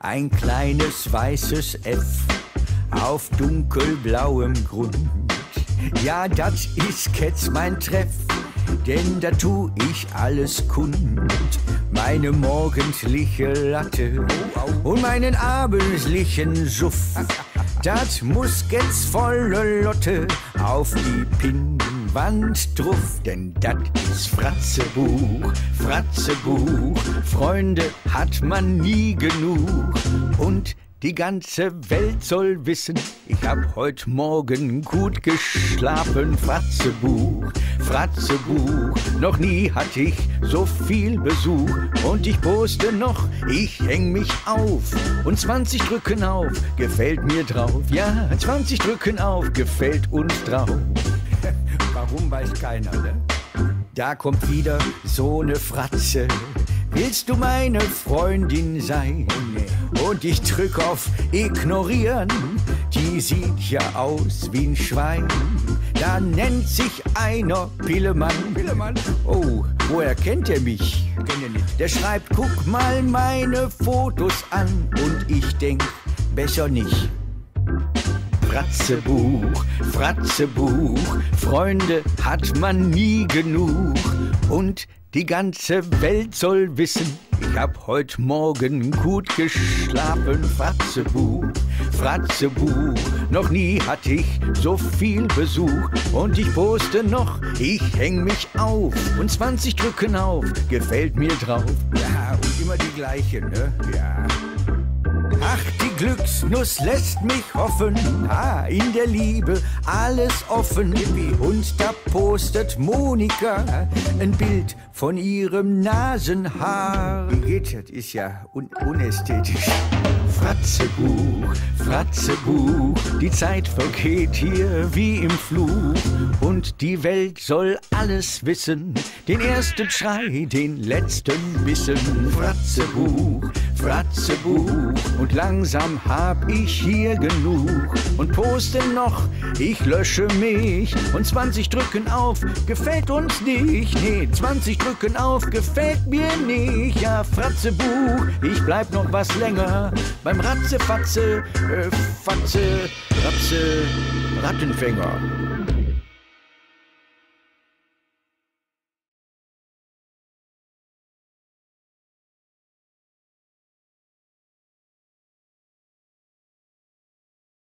Ein kleines weißes F auf dunkelblauem Grund. Ja, das ist jetzt mein Treff, denn da tu ich alles kund. Meine morgendliche Latte und meinen abendlichen Suff. Das muss jetzt volle Lotte auf die Pinnenwand druff, denn das ist Fratzebuch, Fratzebuch. Freunde hat man nie genug und die ganze Welt soll wissen, ich hab heut Morgen gut geschlafen. Fratzebuch, Fratzebuch, noch nie hatte ich so viel Besuch. Und ich poste noch, ich häng mich auf. Und 20 drücken auf, gefällt mir drauf. Ja, 20 drücken auf, gefällt uns drauf. Warum weiß keiner, ne? Da kommt wieder so ne Fratze. Willst du meine Freundin sein? Und ich drück auf Ignorieren. Die sieht ja aus wie ein Schwein. Da nennt sich einer Pillemann. Pillemann? Oh, woher kennt er mich? Der schreibt, guck mal meine Fotos an. Und ich denk, besser nicht. Fratzebuch, Fratzebuch, Freunde hat man nie genug. Und die ganze Welt soll wissen, ich hab heut Morgen gut geschlafen. Fratzebuch, Fratzebuch, noch nie hatte ich so viel Besuch. Und ich poste noch, ich häng mich auf. Und 20 drücken auf, gefällt mir drauf. Ja, und immer die gleiche, ne? Ja. Ach, die Glücksnuss lässt mich hoffen, ah, in der Liebe alles offen. Und da postet Monika ein Bild von ihrem Nasenhaar. Das? Ist ja un unästhetisch. Fratzebuch, Fratzebuch, die Zeit vergeht hier wie im Flug. Und die Welt soll alles wissen, den ersten Schrei, den letzten Bissen. Fratzebuch, Fratzebuch, und langsam hab ich hier genug. Und poste noch, ich lösche mich, und 20 drücken auf, gefällt uns nicht. Nee, 20 drücken auf, gefällt mir nicht. Ja, Fratzebuch, ich bleib noch was länger beim Ratze, Fatze, äh, Fatze, Ratze, Rattenfänger.